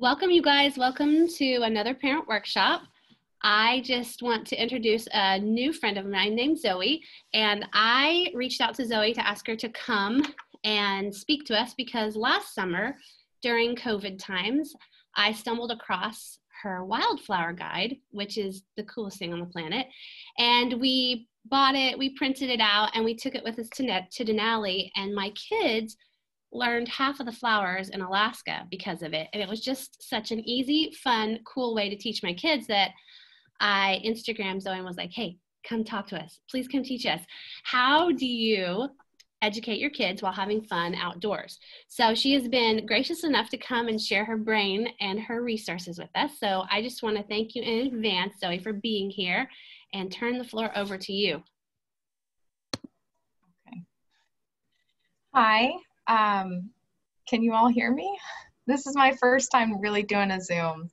Welcome, you guys. Welcome to another parent workshop. I just want to introduce a new friend of mine named Zoe, and I reached out to Zoe to ask her to come and speak to us because last summer during COVID times, I stumbled across her wildflower guide, which is the coolest thing on the planet. And we bought it, we printed it out, and we took it with us to, Net, to Denali. And my kids learned half of the flowers in Alaska because of it. And it was just such an easy, fun, cool way to teach my kids that I Instagram Zoe and was like, hey, come talk to us. Please come teach us. How do you educate your kids while having fun outdoors? So she has been gracious enough to come and share her brain and her resources with us. So I just want to thank you in advance, Zoe, for being here and turn the floor over to you. Okay. Hi, um, can you all hear me? This is my first time really doing a Zoom.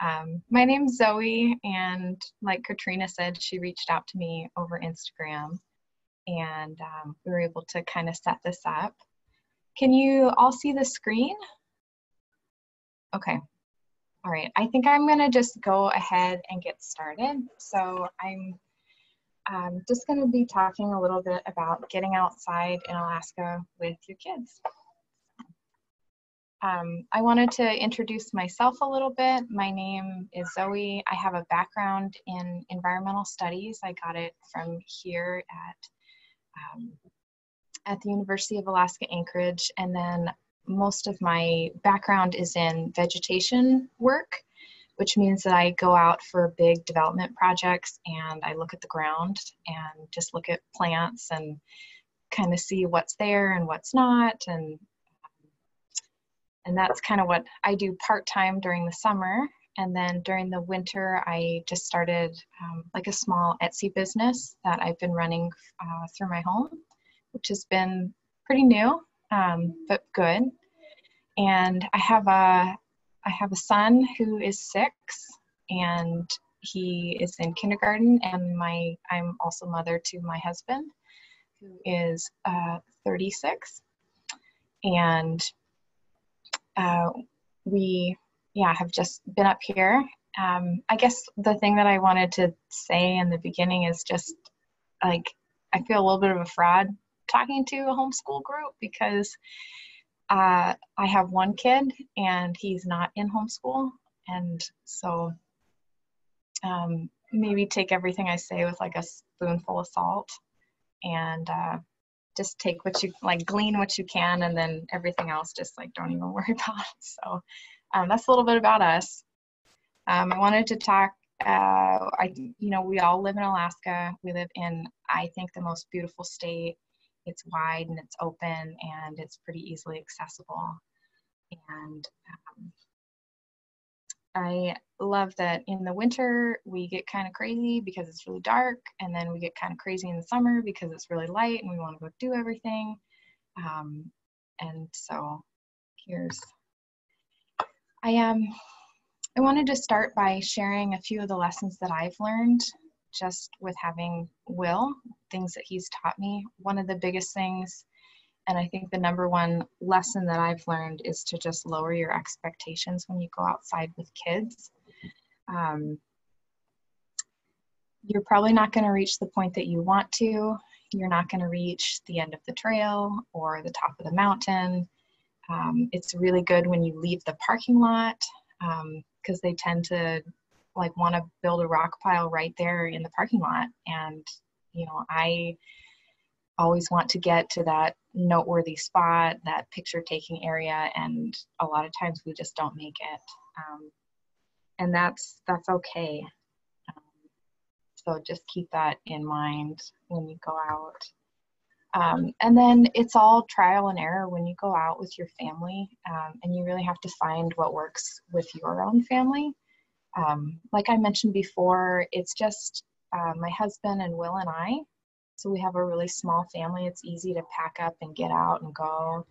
Um, my name's Zoe, and like Katrina said, she reached out to me over Instagram, and um, we were able to kind of set this up. Can you all see the screen? Okay. All right. I think I'm going to just go ahead and get started. So I'm I'm just going to be talking a little bit about getting outside in Alaska with your kids. Um, I wanted to introduce myself a little bit. My name is Zoe. I have a background in environmental studies. I got it from here at, um, at the University of Alaska Anchorage. And then most of my background is in vegetation work which means that I go out for big development projects and I look at the ground and just look at plants and kind of see what's there and what's not and and that's kind of what I do part-time during the summer. And then during the winter I just started um, like a small Etsy business that I've been running uh, through my home which has been pretty new um, but good. And I have a I have a son who is six and he is in kindergarten and my I'm also mother to my husband who is uh, 36 and uh, we yeah have just been up here. Um, I guess the thing that I wanted to say in the beginning is just like I feel a little bit of a fraud talking to a homeschool group because uh, I have one kid and he's not in homeschool. And so um, maybe take everything I say with like a spoonful of salt and uh, just take what you like, glean what you can, and then everything else just like don't even worry about. So um, that's a little bit about us. Um, I wanted to talk. Uh, I, you know, we all live in Alaska. We live in, I think, the most beautiful state it's wide and it's open and it's pretty easily accessible. And um, I love that in the winter we get kind of crazy because it's really dark, and then we get kind of crazy in the summer because it's really light and we want to go do everything. Um, and so here's I am. Um, I wanted to start by sharing a few of the lessons that I've learned just with having Will, things that he's taught me. One of the biggest things, and I think the number one lesson that I've learned is to just lower your expectations when you go outside with kids. Um, you're probably not going to reach the point that you want to. You're not going to reach the end of the trail or the top of the mountain. Um, it's really good when you leave the parking lot because um, they tend to like want to build a rock pile right there in the parking lot. And you know i always want to get to that noteworthy spot that picture taking area and a lot of times we just don't make it. Um, and that's that's okay. Um, so just keep that in mind when you go out. Um, and then it's all trial and error when you go out with your family um, and you really have to find what works with your own family um, like I mentioned before, it's just uh, my husband and Will and I. So we have a really small family. It's easy to pack up and get out and go.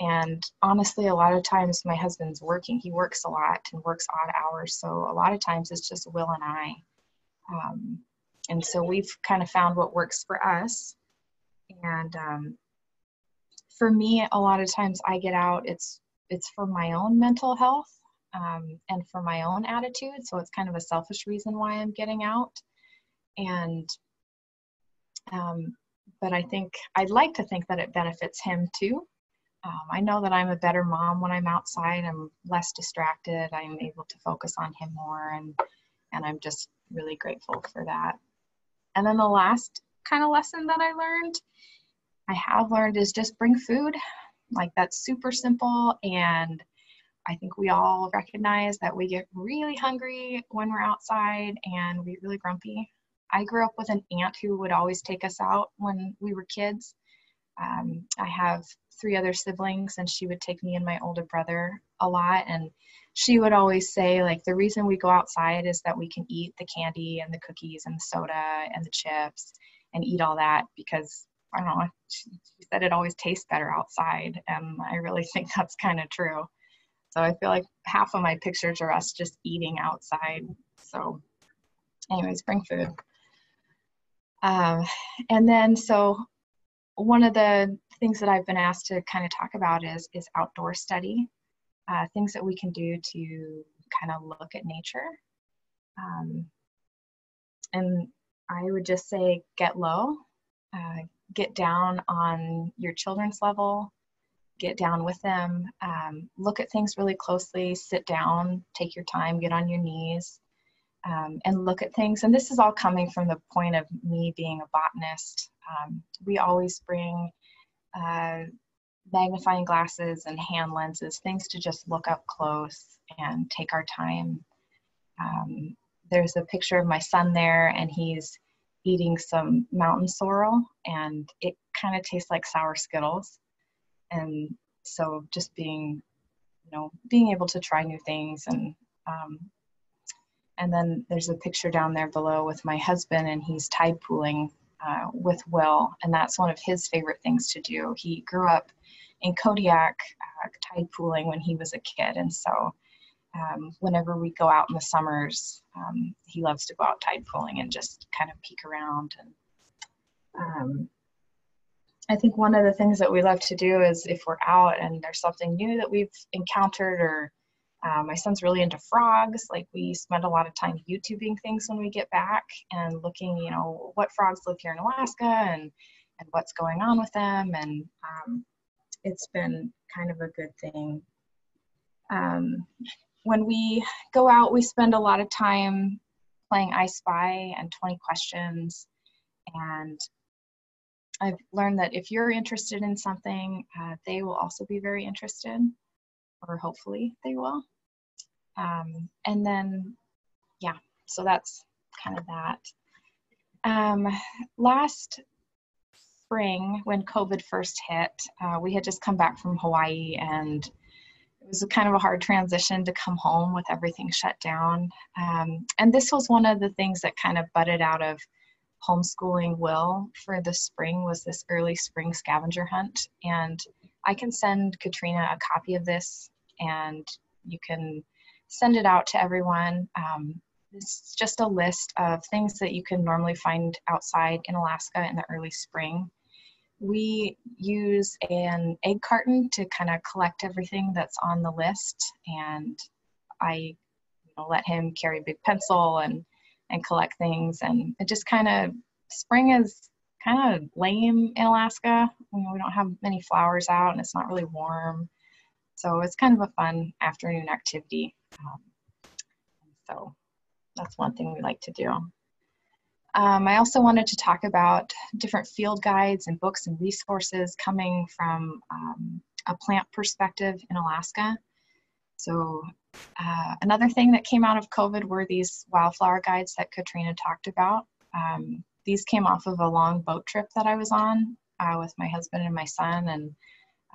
And honestly, a lot of times my husband's working. He works a lot and works odd hours. So a lot of times it's just Will and I. Um, and so we've kind of found what works for us. And um, for me, a lot of times I get out, it's it's for my own mental health um, and for my own attitude. So it's kind of a selfish reason why I'm getting out. And, um, but I think I'd like to think that it benefits him too. Um, I know that I'm a better mom when I'm outside. I'm less distracted. I'm able to focus on him more, and and I'm just really grateful for that. And then the last kind of lesson that I learned, I have learned is just bring food. Like that's super simple and I think we all recognize that we get really hungry when we're outside and we really grumpy. I grew up with an aunt who would always take us out when we were kids. Um, I have three other siblings, and she would take me and my older brother a lot. And she would always say, like, the reason we go outside is that we can eat the candy and the cookies and the soda and the chips and eat all that because I don't know, she, she said it always tastes better outside. And I really think that's kind of true. So I feel like half of my pictures are us just eating outside. So, anyways, bring food. Um, and then, so one of the things that I've been asked to kind of talk about is is outdoor study, uh, things that we can do to kind of look at nature. Um, and I would just say get low, uh, get down on your children's level, get down with them, um, look at things really closely, sit down, take your time, get on your knees, um, and look at things. And this is all coming from the point of me being a botanist. Um, we always bring uh, magnifying glasses and hand lenses, things to just look up close and take our time. Um, there's a picture of my son there, and he's eating some mountain sorrel, and it kind of tastes like sour Skittles and so just being you know being able to try new things and um, and then there's a picture down there below with my husband and he's tide pooling uh, with will. And that's one of his favorite things to do. He grew up in kodiak uh, tide pooling when he was a kid. And so um, whenever we go out in the summers um, he loves to go out tide pooling and just kind of peek around and um, I think one of the things that we love to do is if we're out and there's something new that we've encountered, or uh, my son's really into frogs, like we spend a lot of time YouTubing things when we get back and looking, you know, what frogs live here in Alaska and and what's going on with them, and um, it's been kind of a good thing. Um, when we go out, we spend a lot of time playing I Spy and 20 questions and I've learned that if you're interested in something, uh, they will also be very interested, or hopefully they will. Um, and then, yeah, so that's kind of that. Um, last spring, when COVID first hit, uh, we had just come back from Hawaii and it was kind of a hard transition to come home with everything shut down. Um, and this was one of the things that kind of butted out of homeschooling Will for the spring was this early spring scavenger hunt. And I can send Katrina a copy of this and you can send it out to everyone. Um, it's just a list of things that you can normally find outside in Alaska in the early spring. We use an egg carton to kind of collect everything that's on the list, and I you know, let him carry a big pencil and and collect things. And it just kind of, spring is kind of lame in Alaska. You know, we don't have many flowers out and it's not really warm. So it's kind of a fun afternoon activity. Um, so that's one thing we like to do. Um, I also wanted to talk about different field guides and books and resources coming from um, a plant perspective in Alaska. So uh, another thing that came out of COVID were these wildflower guides that Katrina talked about. Um, these came off of a long boat trip that I was on uh, with my husband and my son, and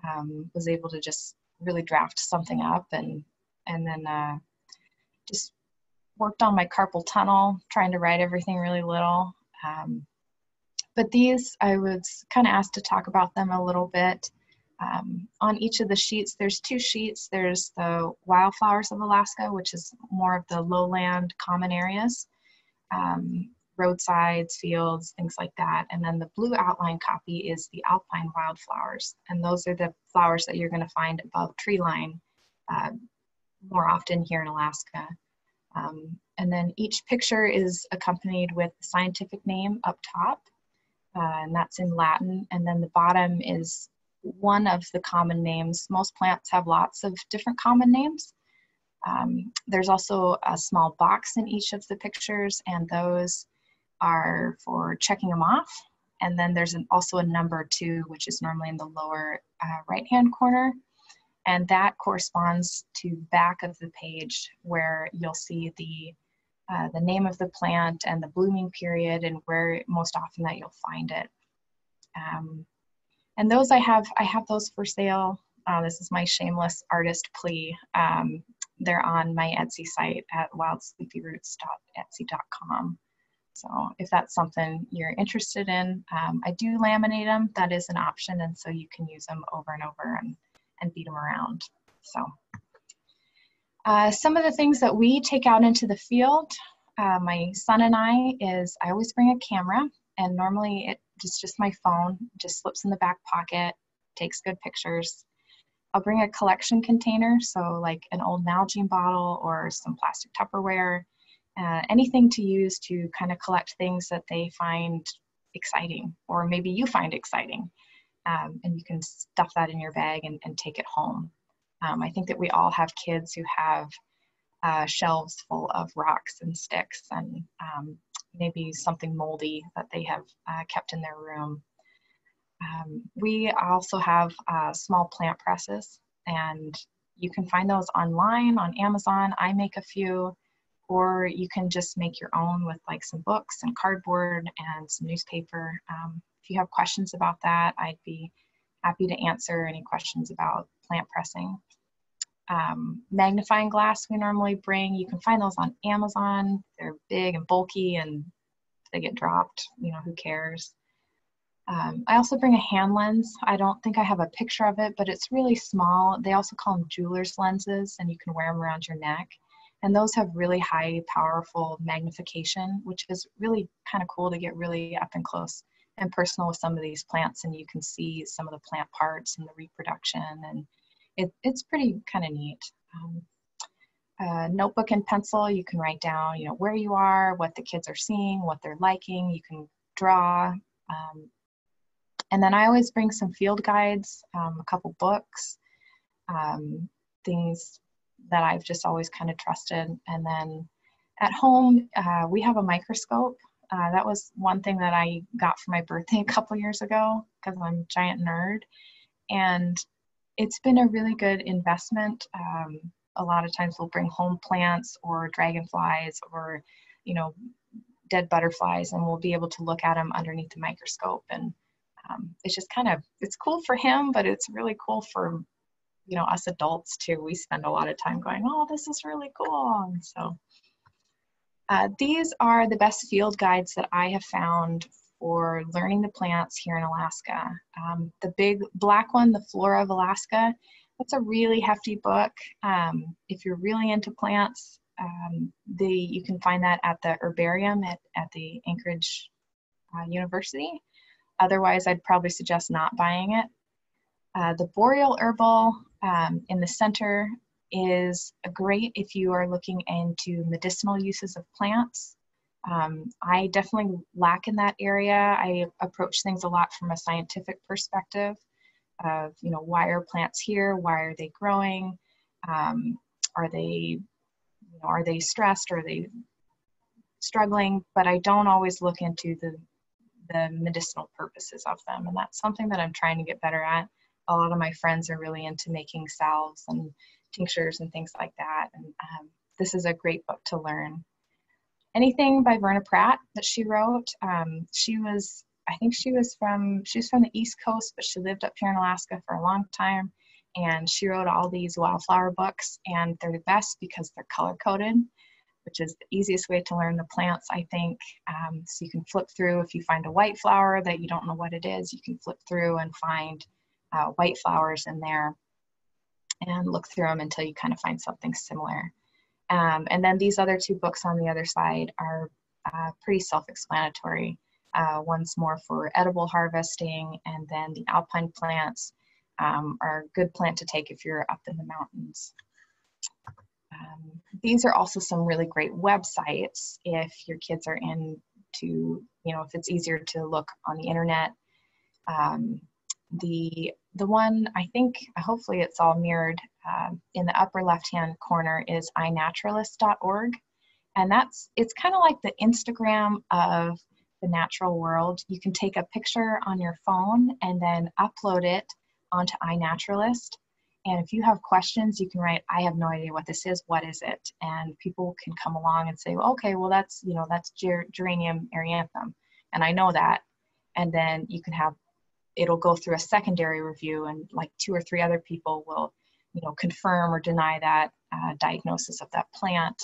um, was able to just really draft something up, and and then uh, just worked on my carpal tunnel, trying to write everything really little. Um, but these, I was kind of asked to talk about them a little bit. Um, on each of the sheets, there's two sheets. There's the wildflowers of Alaska, which is more of the lowland common areas, um, roadsides, fields, things like that. And then the blue outline copy is the alpine wildflowers. And those are the flowers that you're going to find above tree line uh, more often here in Alaska. Um, and then each picture is accompanied with the scientific name up top, uh, and that's in Latin. And then the bottom is one of the common names. Most plants have lots of different common names. Um, there's also a small box in each of the pictures, and those are for checking them off. And then there's an, also a number two, which is normally in the lower uh, right-hand corner. And that corresponds to back of the page where you'll see the, uh, the name of the plant and the blooming period and where most often that you'll find it. Um, and those I have, I have those for sale. Uh, this is my shameless artist plea. Um, they're on my Etsy site at wildsleepyroots.etsy.com. So if that's something you're interested in, um, I do laminate them. That is an option, and so you can use them over and over and, and beat them around. So uh, some of the things that we take out into the field, uh, my son and I, is I always bring a camera, and normally it, it's just my phone, just slips in the back pocket, takes good pictures. I'll bring a collection container, so like an old Nalgene bottle or some plastic Tupperware, uh, anything to use to kind of collect things that they find exciting, or maybe you find exciting. Um, and you can stuff that in your bag and, and take it home. Um, I think that we all have kids who have uh, shelves full of rocks and sticks and um, maybe something moldy that they have uh, kept in their room. Um, we also have uh, small plant presses, and you can find those online on Amazon. I make a few, or you can just make your own with like some books and cardboard and some newspaper. Um, if you have questions about that, I'd be happy to answer any questions about plant pressing. Um, magnifying glass we normally bring, you can find those on Amazon. They're big and bulky and they get dropped, you know, who cares? Um, I also bring a hand lens. I don't think I have a picture of it, but it's really small. They also call them jeweler's lenses, and you can wear them around your neck. And those have really high, powerful magnification, which is really kind of cool to get really up and close and personal with some of these plants, and you can see some of the plant parts and the reproduction, and it, it's pretty kind of neat. Um, uh, notebook and pencil, you can write down, you know, where you are, what the kids are seeing, what they're liking. You can draw. Um, and then I always bring some field guides, um, a couple books, um, things that I've just always kind of trusted. And then at home, uh, we have a microscope. Uh, that was one thing that I got for my birthday a couple years ago because I'm a giant nerd. And it's been a really good investment. Um, a lot of times we'll bring home plants or dragonflies or, you know, dead butterflies and we'll be able to look at them underneath the microscope. And um, it's just kind of it's cool for him but it's really cool for you know us adults too. We spend a lot of time going oh this is really cool. And so uh, these are the best field guides that i have found for learning the plants here in alaska um, the big black one the flora of alaska that's a really hefty book um, if you're really into plants um, the you can find that at the herbarium at, at the anchorage uh, university Otherwise, I'd probably suggest not buying it. Uh, the boreal herbal um, in the center is great if you are looking into medicinal uses of plants. Um, I definitely lack in that area. I approach things a lot from a scientific perspective of, you know, why are plants here? Why are they growing? Um, are they, you know, are they stressed? Are they struggling? But I don't always look into the the medicinal purposes of them. And that's something that I'm trying to get better at. A lot of my friends are really into making salves and tinctures and things like that. And um, this is a great book to learn. Anything by Verna Pratt that she wrote. Um, she was, I think she was from, she was from the East Coast, but she lived up here in Alaska for a long time. And she wrote all these wildflower books, and they're the best because they're color coded which is the easiest way to learn the plants, I think. Um, so you can flip through if you find a white flower that you don't know what it is, you can flip through and find uh, white flowers in there and look through them until you kind of find something similar. Um, and then these other two books on the other side are uh, pretty self-explanatory. Uh, one's more for edible harvesting, and then the alpine plants um, are a good plant to take if you're up in the mountains. Um, these are also some really great websites if your kids are into, you know, if it's easier to look on the internet. Um, the the one I think hopefully it's all mirrored uh, in the upper left hand corner is inaturalist.org and that's it's kind of like the Instagram of the natural world. You can take a picture on your phone and then upload it onto iNaturalist. And if you have questions, you can write, I have no idea what this is, what is it? And people can come along and say, well, okay, well, that's, you know, that's ger- geranium erianthum. And I know that. And then you can have, it'll go through a secondary review and like two or three other people will, you know, confirm or deny that uh, diagnosis of that plant.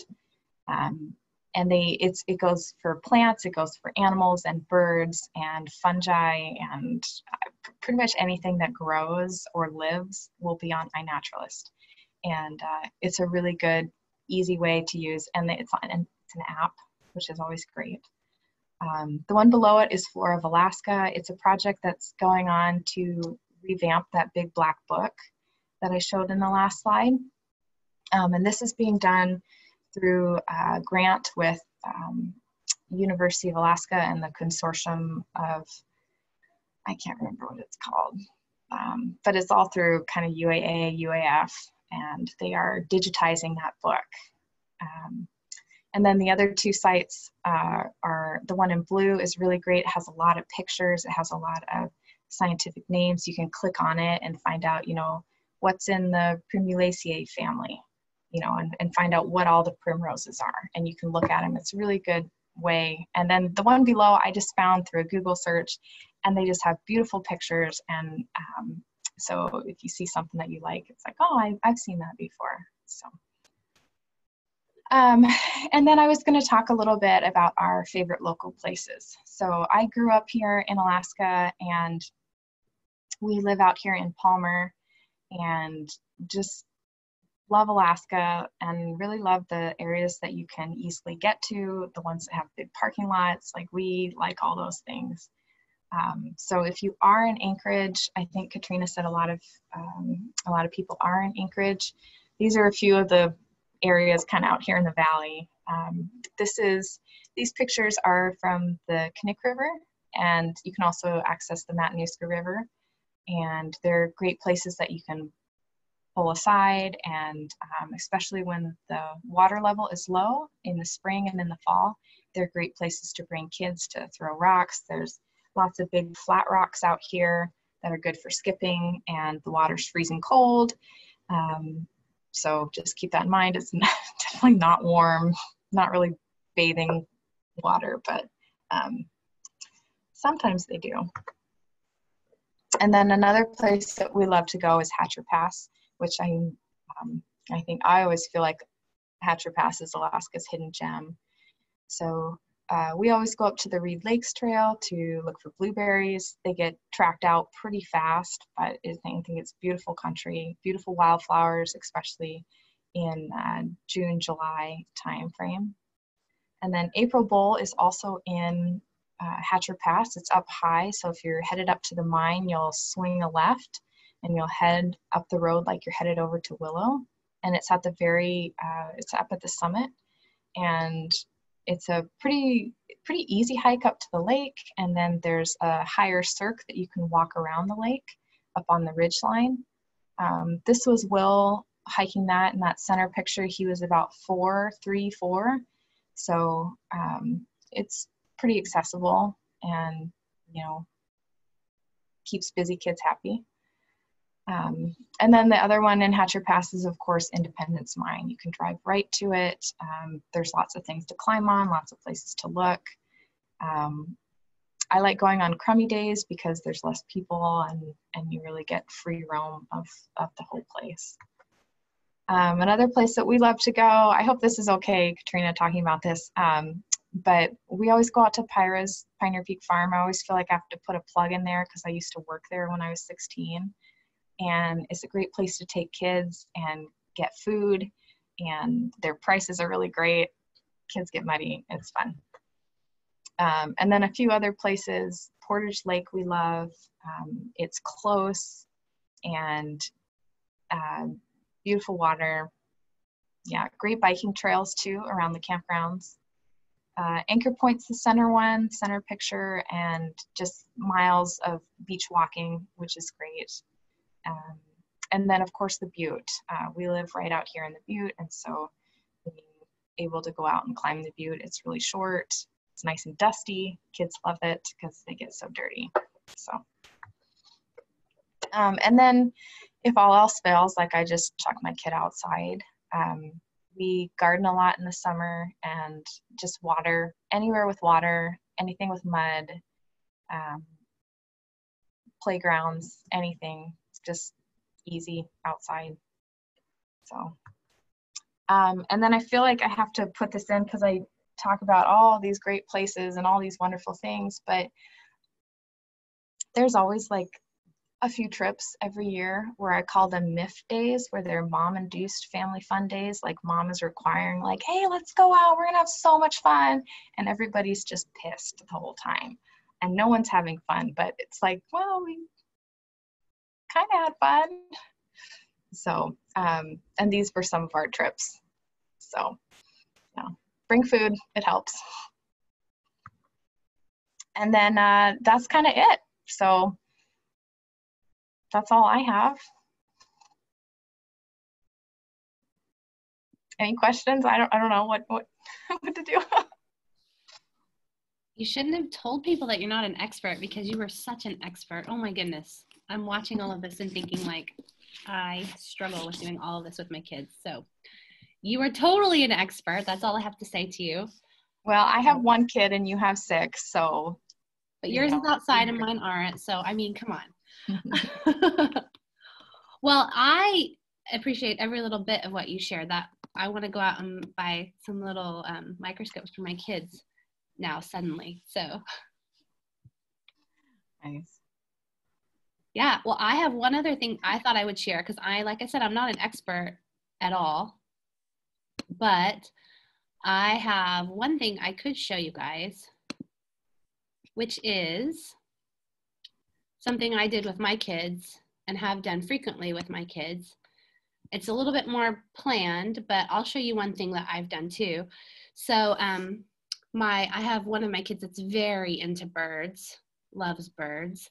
Um, and they it's it goes for plants it goes for animals and birds and fungi and uh, pretty much anything that grows or lives will be on iNaturalist and uh, it's a really good easy way to use and it's on and it's an app which is always great um, the one below it is flora of alaska it's a project that's going on to revamp that big black book that i showed in the last slide um, and this is being done through a grant with um, University of Alaska and the consortium of, I can't remember what it's called, um, but it's all through kind of UAA, UAF, and they are digitizing that book. Um, and then the other two sites uh, are the one in blue is really great. It has a lot of pictures. It has a lot of scientific names. You can click on it and find out, you know, what's in the Primulaceae family you know, and, and find out what all the primroses are. And you can look at them. It's a really good way. And then the one below, I just found through a Google search, and they just have beautiful pictures. And um, so if you see something that you like, it's like, oh, I, I've seen that before. So. Um, and then I was going to talk a little bit about our favorite local places. So I grew up here in Alaska and we live out here in Palmer and just love Alaska and really love the areas that you can easily get to, the ones that have big parking lots. Like we like all those things. Um, so if you are in Anchorage, I think Katrina said a lot of um, a lot of people are in Anchorage. These are a few of the areas kind of out here in the valley. Um, this is these pictures are from the Knik River, and you can also access the Matanuska River. And they're great places that you can pull aside and um, especially when the water level is low in the spring and in the fall they're great places to bring kids to throw rocks there's lots of big flat rocks out here that are good for skipping and the water's freezing cold um, so just keep that in mind it's not, definitely not warm not really bathing water but um, sometimes they do and then another place that we love to go is Hatcher Pass which I um, I think I always feel like Hatcher Pass is Alaska's hidden gem. So uh, we always go up to the Reed Lakes Trail to look for blueberries. They get tracked out pretty fast, but I think it's beautiful country, beautiful wildflowers, especially in uh, June, July timeframe. And then April Bowl is also in uh, Hatcher Pass. It's up high, so if you're headed up to the mine, you'll swing a left and you'll head up the road like you're headed over to Willow. And it's at the very, uh, it's up at the summit. And it's a pretty, pretty easy hike up to the lake. And then there's a higher cirque that you can walk around the lake up on the ridge line. Um, this was Will hiking that in that center picture. He was about four, three, four. So um, it's pretty accessible and, you know, keeps busy kids happy. Um, and then the other one in Hatcher Pass is, of course, Independence Mine. You can drive right to it. Um, there's lots of things to climb on, lots of places to look. Um, I like going on crummy days because there's less people and, and you really get free roam of, of the whole place. Um, another place that we love to go, I hope this is okay, Katrina, talking about this, um, but we always go out to Pyrah's Pioneer Peak Farm. I always feel like I have to put a plug in there because I used to work there when I was 16 and it's a great place to take kids and get food and their prices are really great kids get muddy it's fun um, and then a few other places portage lake we love um, it's close and uh, beautiful water yeah, great biking trails too around the campgrounds. Uh, Anchor Point's the center one, center picture, and just miles of beach walking, which is great. Um, and then, of course, the Butte. Uh, we live right out here in the Butte, and so being able to go out and climb the Butte, it's really short. It's nice and dusty. Kids love it because they get so dirty. So, um, and then if all else fails, like I just chuck my kid outside. Um, we garden a lot in the summer and just water anywhere with water, anything with mud, um, playgrounds, anything, just easy outside. So, um, and then I feel like I have to put this in because I talk about all these great places and all these wonderful things, but there's always like a few trips every year where I call them MIF days, where they're mom induced family fun days. Like mom is requiring, like, hey, let's go out. We're going to have so much fun. And everybody's just pissed the whole time. And no one's having fun, but it's like, well, we kind of had fun. So, um, and these were some of our trips. So, yeah, bring food, it helps. And then uh, that's kind of it. So, that's all I have. Any questions? I don't I don't know what what what to do. you shouldn't have told people that you're not an expert because you were such an expert. Oh my goodness. I'm watching all of this and thinking like I struggle with doing all of this with my kids. So you are totally an expert. That's all I have to say to you. Well, I have one kid and you have six, so but yours is outside and mine aren't. So I mean, come on. well, I appreciate every little bit of what you shared. That I want to go out and buy some little um, microscopes for my kids now. Suddenly, so nice. Yeah. Well, I have one other thing I thought I would share because I, like I said, I'm not an expert at all, but I have one thing I could show you guys, which is something I did with my kids and have done frequently with my kids. It's a little bit more planned, but I'll show you one thing that I've done too. So um, my I have one of my kids that's very into birds, loves birds.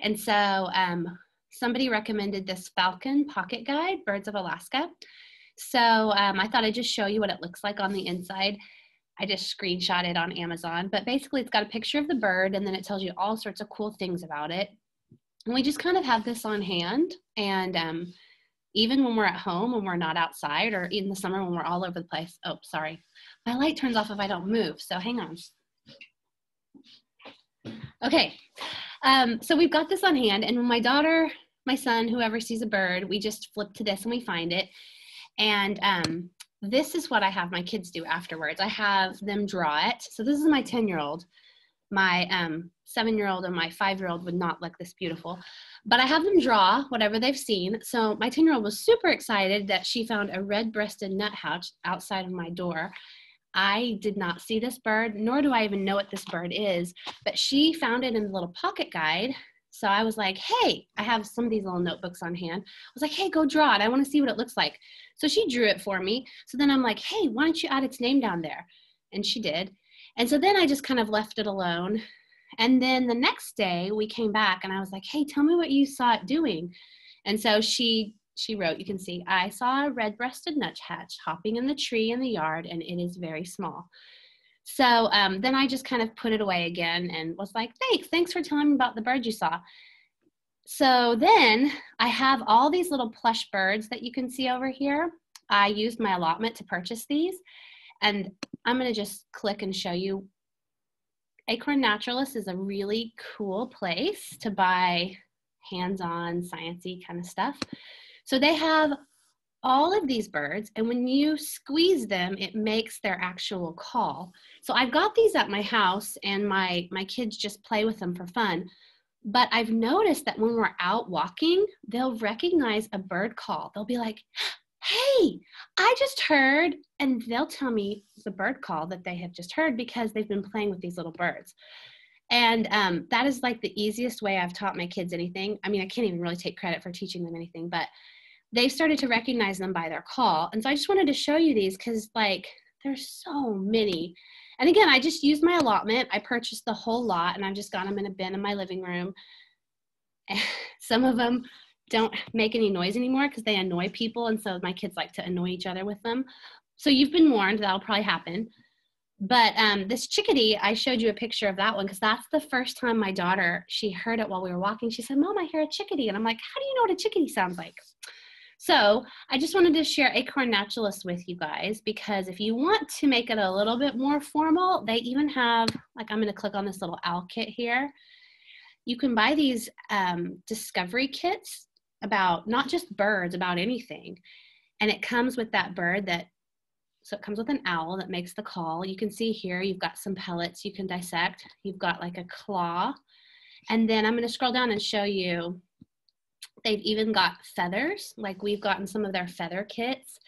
And so um, somebody recommended this Falcon Pocket Guide, Birds of Alaska. So um, I thought I'd just show you what it looks like on the inside. I just screenshot it on Amazon, but basically it's got a picture of the bird and then it tells you all sorts of cool things about it. And we just kind of have this on hand. And um, even when we're at home, when we're not outside, or in the summer when we're all over the place. Oh, sorry. My light turns off if I don't move. So hang on. Okay. Um, so we've got this on hand. And when my daughter, my son, whoever sees a bird, we just flip to this and we find it. And um, this is what I have my kids do afterwards. I have them draw it. So this is my 10 year old my um, seven year old and my five year old would not look this beautiful. But I have them draw whatever they've seen. So my 10 year old was super excited that she found a red breasted nuthatch outside of my door. I did not see this bird, nor do I even know what this bird is, but she found it in the little pocket guide. So I was like, hey, I have some of these little notebooks on hand. I was like, hey, go draw it. I want to see what it looks like. So she drew it for me. So then I'm like, hey, why don't you add its name down there? And she did. And so then I just kind of left it alone. And then the next day we came back and I was like, hey, tell me what you saw it doing. And so she she wrote, you can see, I saw a red-breasted nuthatch hopping in the tree in the yard and it is very small. So um, then I just kind of put it away again and was like, thanks, thanks for telling me about the bird you saw. So then I have all these little plush birds that you can see over here. I used my allotment to purchase these. And I'm going to just click and show you. Acorn Naturalist is a really cool place to buy hands-on sciencey kind of stuff. So they have all of these birds and when you squeeze them it makes their actual call so i've got these at my house and my my kids just play with them for fun but i've noticed that when we're out walking they'll recognize a bird call they'll be like hey, I just heard, and they'll tell me the bird call that they have just heard because they've been playing with these little birds. And um, that is like the easiest way I've taught my kids anything. I mean, I can't even really take credit for teaching them anything, but they started to recognize them by their call. And so I just wanted to show you these because like there's so many. And again, I just used my allotment. I purchased the whole lot and I've just got them in a bin in my living room. Some of them don't make any noise anymore because they annoy people. And so my kids like to annoy each other with them. So you've been warned that'll probably happen. But um, this chickadee, I showed you a picture of that one because that's the first time my daughter, she heard it while we were walking. She said, Mom, I hear a chickadee. And I'm like, How do you know what a chickadee sounds like? So I just wanted to share Acorn Naturalist with you guys because if you want to make it a little bit more formal, they even have, like I'm gonna click on this little owl kit here. You can buy these um, discovery kits about not just birds, about anything. And it comes with that bird that, so it comes with an owl that makes the call. You can see here, you've got some pellets you can dissect. You've got like a claw. And then I'm gonna scroll down and show you, they've even got feathers, like we've gotten some of their feather kits.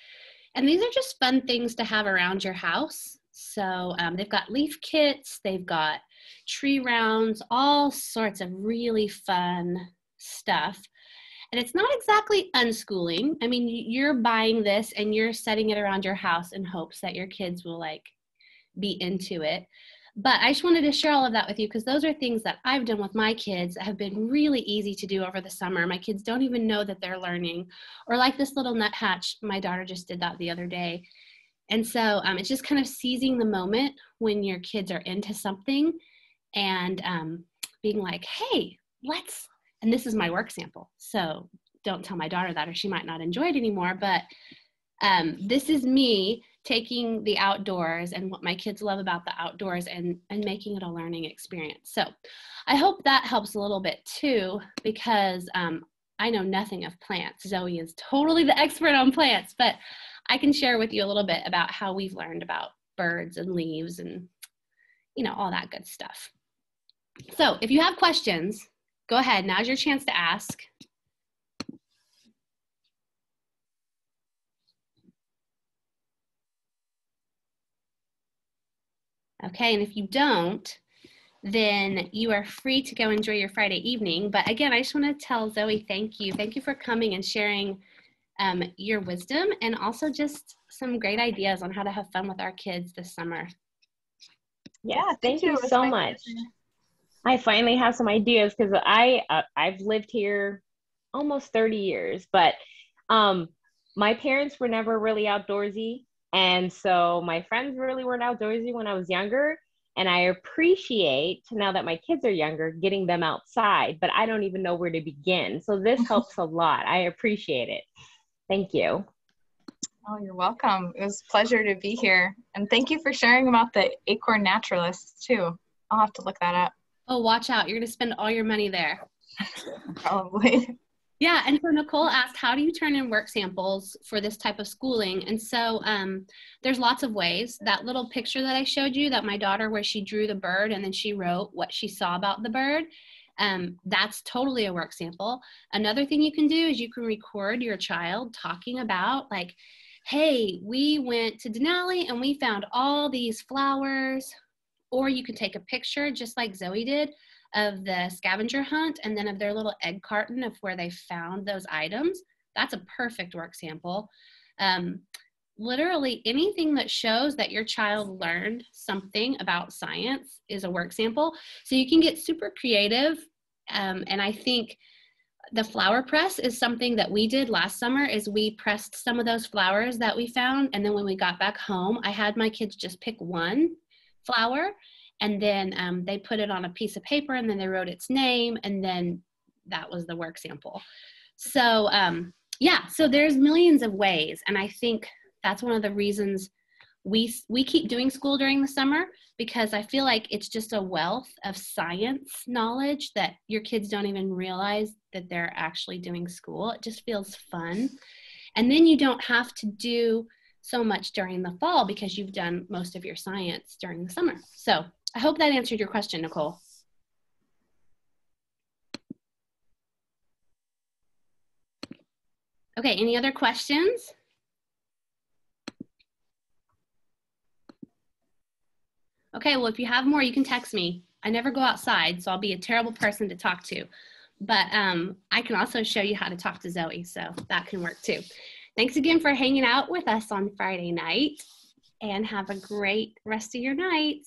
And these are just fun things to have around your house. So um, they've got leaf kits, they've got tree rounds, all sorts of really fun stuff. And it's not exactly unschooling. I mean, you're buying this and you're setting it around your house in hopes that your kids will like be into it. But I just wanted to share all of that with you because those are things that I've done with my kids that have been really easy to do over the summer. My kids don't even know that they're learning. Or like this little nuthatch, my daughter just did that the other day. And so um, it's just kind of seizing the moment when your kids are into something and um, being like, hey, let's and this is my work sample. So don't tell my daughter that or she might not enjoy it anymore. But um, this is me taking the outdoors and what my kids love about the outdoors and, and making it a learning experience. So I hope that helps a little bit too, because um, I know nothing of plants. Zoe is totally the expert on plants, but I can share with you a little bit about how we've learned about birds and leaves and, you know, all that good stuff. So if you have questions, Go ahead, now's your chance to ask. Okay, and if you don't, then you are free to go enjoy your Friday evening. But again, I just want to tell Zoe thank you. Thank you for coming and sharing um, your wisdom and also just some great ideas on how to have fun with our kids this summer. Yeah, thank, thank you so much. Pleasure. I finally have some ideas because I uh, I've lived here almost 30 years, but um, my parents were never really outdoorsy, and so my friends really weren't outdoorsy when I was younger. And I appreciate now that my kids are younger getting them outside, but I don't even know where to begin. So this helps a lot. I appreciate it. Thank you. Oh, you're welcome. It was a pleasure to be here. And thank you for sharing about the Acorn Naturalists too. I'll have to look that up. Oh, watch out. You're going to spend all your money there. Probably. Yeah, and so Nicole asked, how do you turn in work samples for this type of schooling? And so um, there's lots of ways. That little picture that I showed you, that my daughter, where she drew the bird and then she wrote what she saw about the bird, um, that's totally a work sample. Another thing you can do is you can record your child talking about, like, hey, we went to Denali and we found all these flowers or you can take a picture, just like Zoe did, of the scavenger hunt and then of their little egg carton of where they found those items. That's a perfect work sample. Um, literally anything that shows that your child learned something about science is a work sample. So you can get super creative. Um, and I think the flower press is something that we did last summer is we pressed some of those flowers that we found and then when we got back home i had my kids just pick one flower and then um, they put it on a piece of paper and then they wrote its name and then that was the work sample. So um, yeah so there's millions of ways and i think that's one of the reasons we we keep doing school during the summer because i feel like it's just a wealth of science knowledge that your kids don't even realize that they're actually doing school. It just feels fun. And then you don't have to do so much during the fall because you've done most of your science during the summer. So I hope that answered your question, Nicole. Okay, any other questions? Okay, well, if you have more, you can text me. I never go outside, so I'll be a terrible person to talk to. but um, I can also show you how to talk to Zoe, so that can work too. Thanks again for hanging out with us on Friday night and have a great rest of your night.